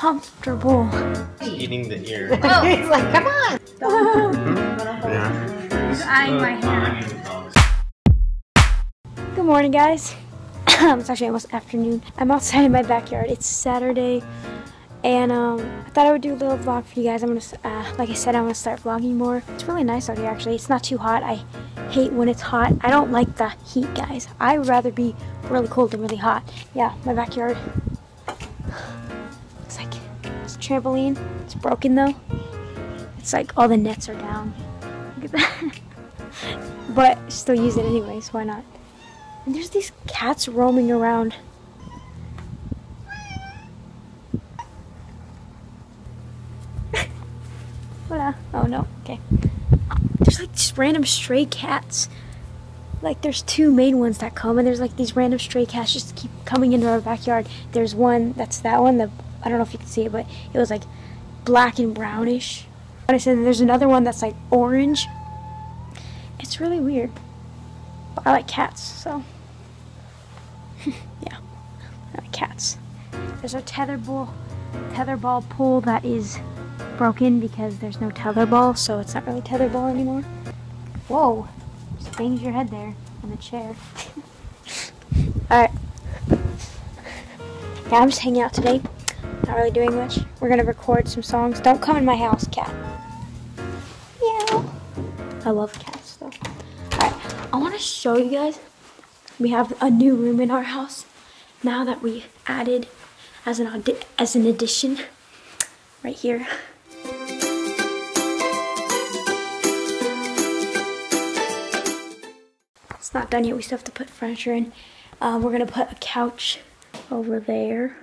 comfortable. Eating the ear. He's like, come on. Yeah. He's eyeing my hair. Good morning, guys. it's actually almost afternoon. I'm outside in my backyard. It's Saturday, and um, I thought I would do a little vlog for you guys. I'm gonna, uh, like I said, I'm gonna start vlogging more. It's really nice out here, actually. It's not too hot. I hate when it's hot. I don't like the heat, guys. I would rather be really cold than really hot. Yeah, my backyard. Trampoline. It's broken though. It's like all the nets are down. Look at that. but still use it anyways. Why not? And there's these cats roaming around. Hola. Uh, oh no. Okay. There's like just random stray cats. Like there's two main ones that come, and there's like these random stray cats just keep coming into our backyard. There's one that's that one. The I don't know if you can see it, but it was like black and brownish. And I said there's another one that's like orange. It's really weird. But I like cats, so yeah, I like cats. There's a tetherball, tetherball pool that is broken because there's no tetherball, so it's not really tetherball anymore. Whoa, just banged your head there on the chair. All right. Yeah, I'm just hanging out today. Not really doing much. We're gonna record some songs. Don't come in my house, cat. Meow. I love cats though. Alright, I wanna show you guys. We have a new room in our house now that we added as an as an addition right here. It's not done yet. We still have to put furniture in. Um, we're gonna put a couch over there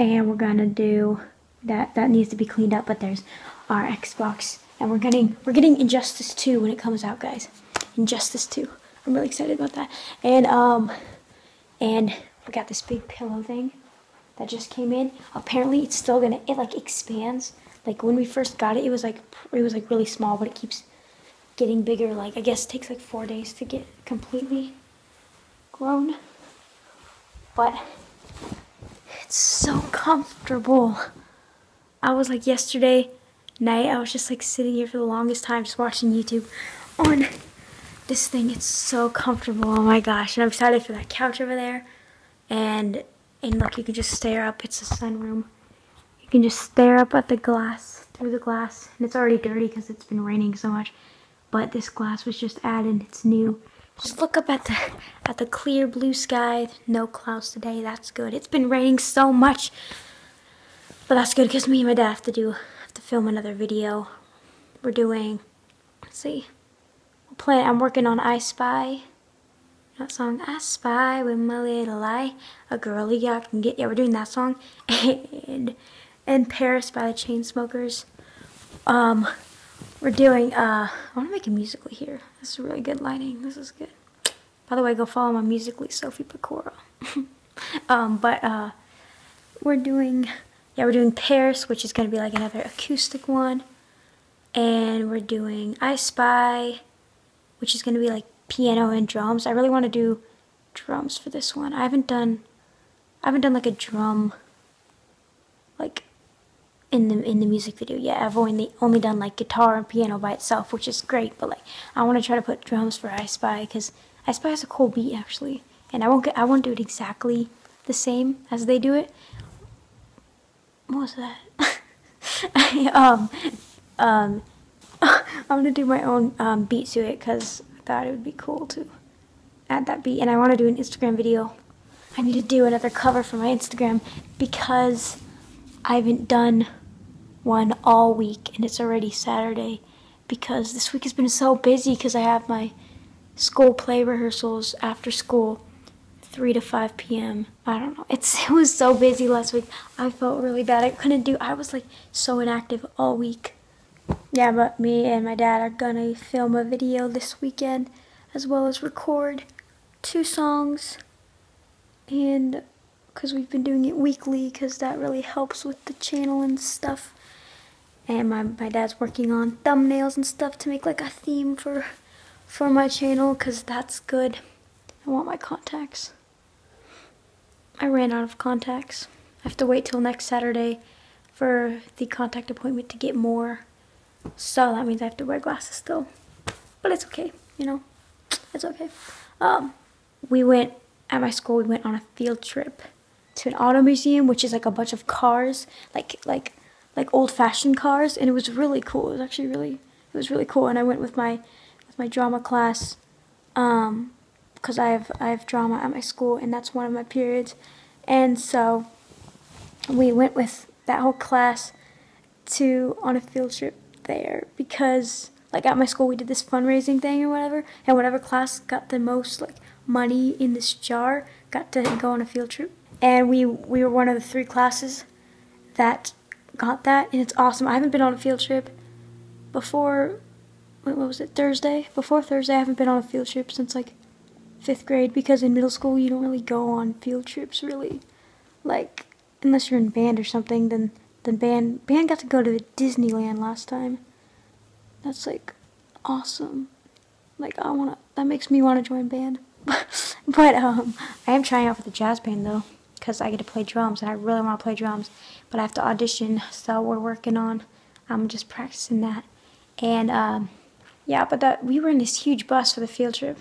and we're gonna do that that needs to be cleaned up but there's our xbox. And we're getting we're getting injustice 2 when it comes out guys. Injustice 2 i'm really excited about that. And um and we got this big pillow thing that just came in. Apparently it's still gonna it like expands. Like when we first got it it was like it was like really small but it keeps getting bigger. Like i guess it takes like four days to get completely grown. But it's so comfortable. I was like yesterday night, I was just like sitting here for the longest time just watching YouTube on this thing. It's so comfortable. Oh my gosh. And I'm excited for that couch over there. And and look, you can just stare up. It's a sunroom. You can just stare up at the glass, through the glass. And it's already dirty because it's been raining so much. But this glass was just added. It's new. Just look up at the at the clear blue sky. No clouds today. That's good. It's been raining so much, but that's good because me and my dad have to do have to film another video. We're doing. Let's see. We're playing. I'm working on I Spy. That song. I spy with my little eye a girly I can get. Yeah, we're doing that song and and Paris by the Chainsmokers. Um, we're doing, uh, I want to make a musical.ly here. This is really good lighting. This is good. By the way, go follow my musical.ly, Sophie Pecora. um, but, uh, we're doing, yeah, we're doing Paris, which is going to be like another acoustic one. And we're doing I Spy, which is going to be like piano and drums. I really want to do drums for this one. I haven't done, I haven't done like a drum, in the in the music video. Yeah, I've only only done like guitar and piano by itself, which is great. But like, I want to try to put drums for I Spy because I Spy has a cool beat actually, and I won't get, I won't do it exactly the same as they do it. What was that? I, um, um, I'm gonna do my own um, beat to it because I thought it would be cool to add that beat, and I want to do an Instagram video. I need to do another cover for my Instagram because I haven't done one all week and it's already Saturday because this week has been so busy because I have my school play rehearsals after school 3 to 5 p.m. I don't know. It's it was so busy last week. I felt really bad. I couldn't do I was like so inactive all week. Yeah, but me and my dad are gonna film a video this weekend as well as record two songs and because we've been doing it weekly because that really helps with the channel and stuff. And my, my dad's working on thumbnails and stuff to make like a theme for for my channel because that's good. I want my contacts. I ran out of contacts. I have to wait till next Saturday for the contact appointment to get more. So that means I have to wear glasses still. But it's okay, you know. It's okay. Um, we went at my school. We went on a field trip to an auto museum, which is like a bunch of cars, like like like old-fashioned cars, and it was really cool. It was actually really it was really cool. And I went with my with my drama class, um, because I have I have drama at my school, and that's one of my periods, and so we went with that whole class to on a field trip there because like at my school we did this fundraising thing or whatever and whatever class got the most like money in this jar got to go on a field trip and we we were one of the three classes that got that and it's awesome. I haven't been on a field trip before what was it thursday? Before thursday i haven't been on a field trip since like fifth grade because in middle school you don't really go on field trips really. Like unless you're in band or something then then band band got to go to disneyland last time. That's like awesome. Like I wanna that makes me wanna join band. but um I am trying out for the jazz band though because I get to play drums and I really want to play drums. But I have to audition, so we're working on I'm just practicing that. And um yeah, but that we were in this huge bus for the field trip.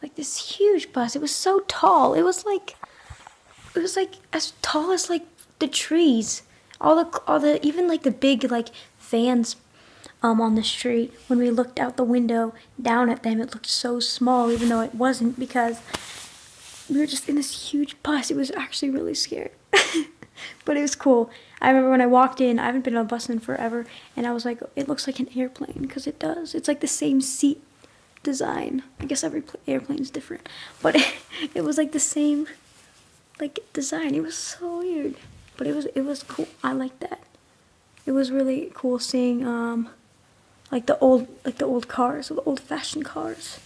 Like this huge bus. It was so tall. It was like it was like as tall as like the trees. All the all the even like the big like vans um, on the street. When we looked out the window down at them, it looked so small, even though it wasn't, because we were just in this huge bus. It was actually really scary. but it was cool. I remember when I walked in, I haven't been on a bus in forever, and I was like, it looks like an airplane, because it does. It's like the same seat design. I guess every airplane is different. But it, it was like the same like design. It was so weird. But it was it was cool. I liked that. It was really cool seeing um like the old like the old cars, the old fashioned cars.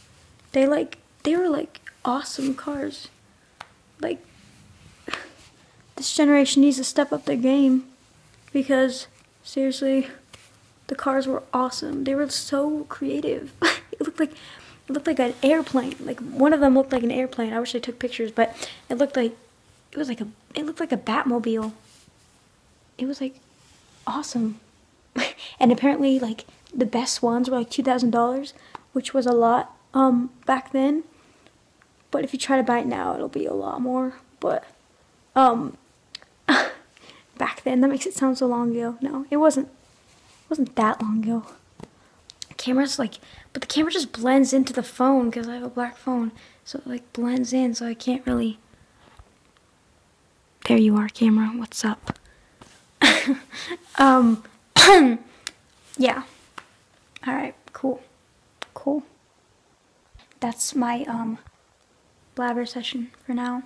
They like they were like awesome cars. Like this generation needs to step up their game because seriously the cars were awesome. They were so creative. it looked like it looked like an airplane. Like one of them looked like an airplane. I wish I took pictures, but it looked like it was like a it looked like a Batmobile. It was like awesome. and apparently like the best ones were like $2,000, which was a lot um, back then. But if you try to buy it now, it'll be a lot more. But um, back then, that makes it sound so long ago. No, it wasn't. It wasn't that long ago. camera's like, but the camera just blends into the phone because I have a black phone, so it like blends in, so I can't really. There you are, camera. What's up? um, yeah. All right, cool, cool. That's my um blabber session for now.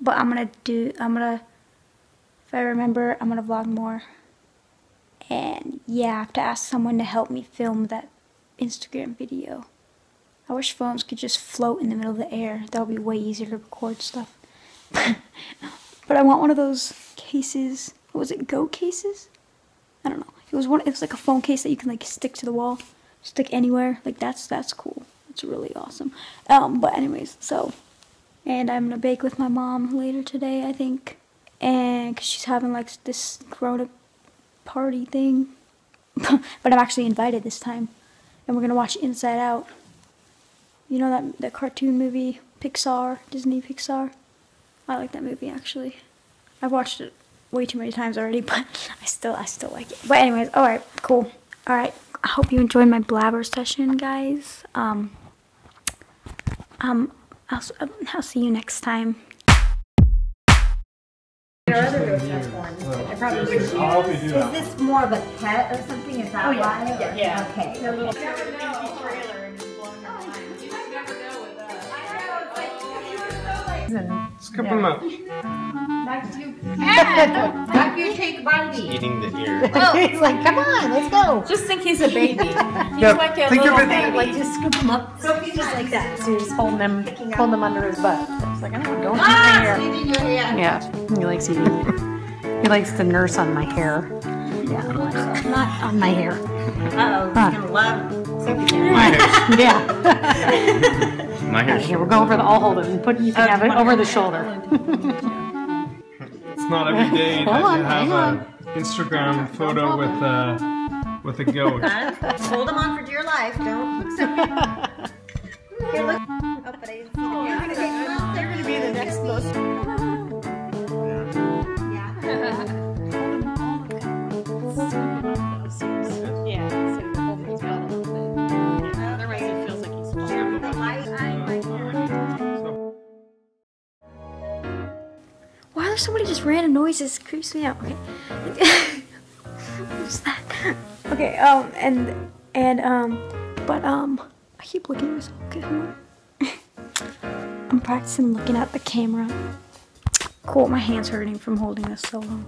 But I'm gonna do, I'm gonna, if I remember, I'm gonna vlog more. And yeah, I have to ask someone to help me film that Instagram video. I wish phones could just float in the middle of the air. That would be way easier to record stuff. but I want one of those cases. What was it? Go cases? I don't know. It was one. It was like a phone case that you can like stick to the wall stick anywhere. Like that's that's cool. That's really awesome. Um, but anyways, so and I'm gonna bake with my mom later today, I think, and cause she's having like this grown-up party thing. but I'm actually invited this time, and we're gonna watch Inside Out. You know that that cartoon movie, Pixar, Disney Pixar. I like that movie actually. I've watched it way too many times already, but I still I still like it. But anyways, all right, cool. All right. I hope you enjoyed my blabber session, guys. Um, um, I'll, um, I'll see you next time. Is this more of a pet or something? Is that oh, yeah. why? Yeah. Okay. and Scoop oh, them up. Back to Back you take Bundy. Eating the ear. Oh, he's like, come on, let's go. Just think he's a baby. He's Yep. like a Think little of it- baby. Like just scoop him up. just like that. So he's holding them, holding him under his butt. He's like, I don't don't Ah, eat my hair. in your hand. Yeah, he likes eating. He likes to nurse on my hair. Yeah. Not on my hair. Uh-oh, he's gonna love Sophie. My hair. Yeah. My hair. Here, we'll go over the, I'll hold it and put, you can have it over the shoulder. It's not every day that on, you have an Instagram photo with a with a goat. Hold them on for dear life. Don't look so Here, look. Oh, but I didn't see the You're gonna be, they're gonna be the next random noises? Creeps me out. Okay. What's that? Okay, um, and, and, um, but, um, I keep looking at myself. Okay, hold on. I'm practicing looking at the camera. Cool, my hand's hurting from holding this so long.